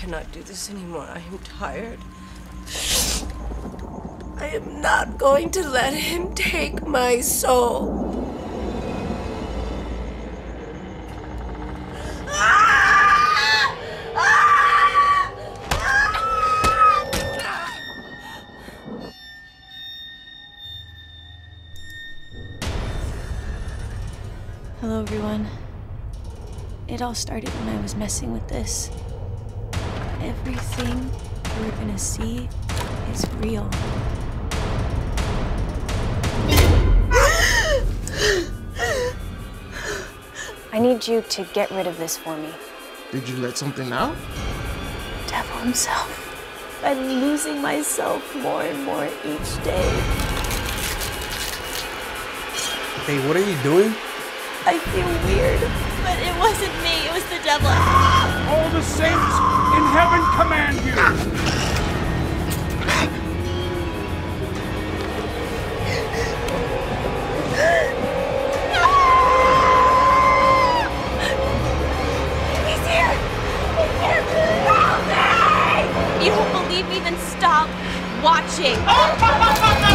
cannot do this anymore. I am tired. I am not going to let him take my soul. Hello, everyone. It all started when I was messing with this. Everything we're gonna see is real. I need you to get rid of this for me. Did you let something out? Devil himself. I'm losing myself more and more each day. Hey, what are you doing? I feel weird, but it wasn't me, it was the devil. Ah! All the saints in heaven command you. He's here! He's here! Help me! You don't believe me? Then stop watching. Oh,